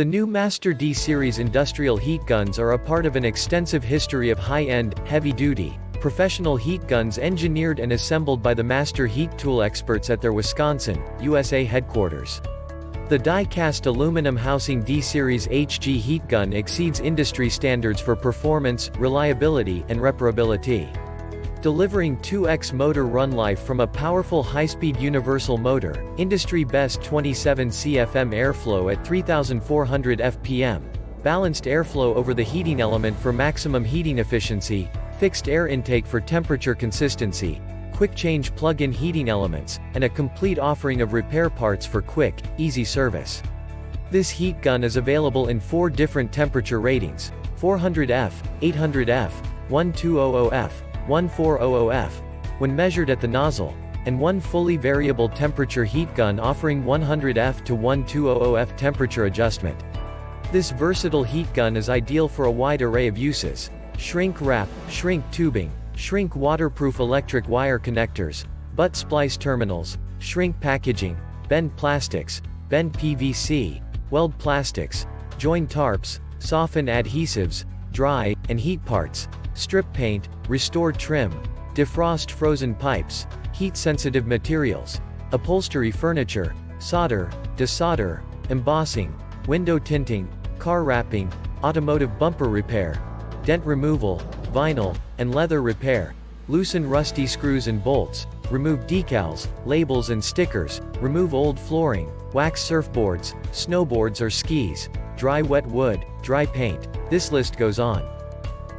The new Master D series industrial heat guns are a part of an extensive history of high-end, heavy-duty, professional heat guns engineered and assembled by the Master Heat Tool experts at their Wisconsin, USA headquarters. The die-cast aluminum housing D-Series HG heat gun exceeds industry standards for performance, reliability, and reparability. Delivering 2x motor run life from a powerful high-speed universal motor, industry-best 27 CFM airflow at 3400 FPM, balanced airflow over the heating element for maximum heating efficiency, fixed air intake for temperature consistency, quick change plug-in heating elements, and a complete offering of repair parts for quick, easy service. This heat gun is available in four different temperature ratings, 400F, 800F, 1200F, 1400F, when measured at the nozzle, and one fully variable temperature heat gun offering 100F to 1200F temperature adjustment. This versatile heat gun is ideal for a wide array of uses, shrink wrap, shrink tubing, shrink waterproof electric wire connectors, butt splice terminals, shrink packaging, bend plastics, bend PVC, weld plastics, join tarps, soften adhesives, dry, and heat parts, strip paint, restore trim, defrost frozen pipes, heat-sensitive materials, upholstery furniture, solder, desolder, embossing, window tinting, car wrapping, automotive bumper repair, dent removal, vinyl, and leather repair, loosen rusty screws and bolts, remove decals, labels and stickers, remove old flooring, wax surfboards, snowboards or skis, dry wet wood, dry paint, this list goes on.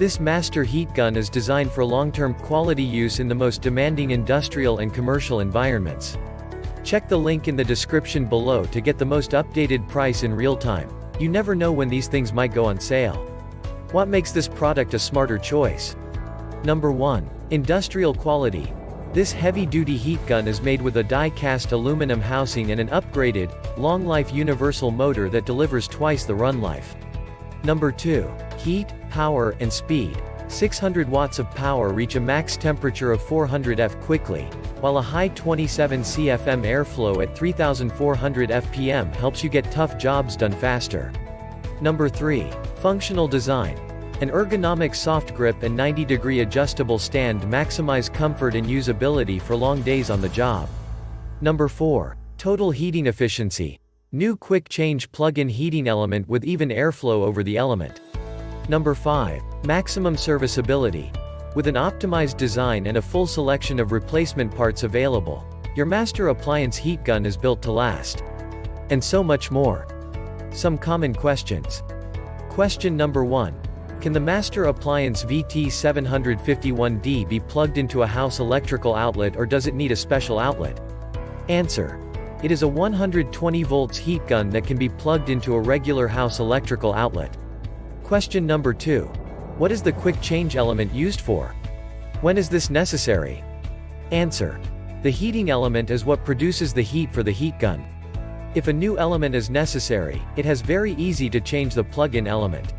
This master heat gun is designed for long-term quality use in the most demanding industrial and commercial environments. Check the link in the description below to get the most updated price in real time. You never know when these things might go on sale. What makes this product a smarter choice? Number 1. Industrial quality. This heavy-duty heat gun is made with a die-cast aluminum housing and an upgraded, long-life universal motor that delivers twice the run life. Number 2. Heat, power, and speed. 600 watts of power reach a max temperature of 400 F quickly, while a high 27 CFM airflow at 3400 FPM helps you get tough jobs done faster. Number 3. Functional design. An ergonomic soft grip and 90-degree adjustable stand maximize comfort and usability for long days on the job. Number 4. Total heating efficiency. New quick change plug-in heating element with even airflow over the element. Number 5. Maximum serviceability. With an optimized design and a full selection of replacement parts available, your master appliance heat gun is built to last. And so much more. Some common questions. Question number 1. Can the Master Appliance VT751D be plugged into a house electrical outlet or does it need a special outlet? Answer. It is a 120 volts heat gun that can be plugged into a regular house electrical outlet. Question number 2. What is the quick change element used for? When is this necessary? Answer. The heating element is what produces the heat for the heat gun. If a new element is necessary, it has very easy to change the plug-in element.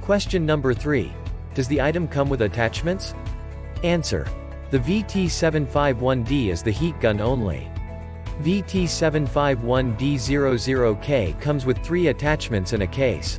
Question number 3. Does the item come with attachments? Answer. The VT751D is the heat gun only. VT751D00K comes with three attachments and a case.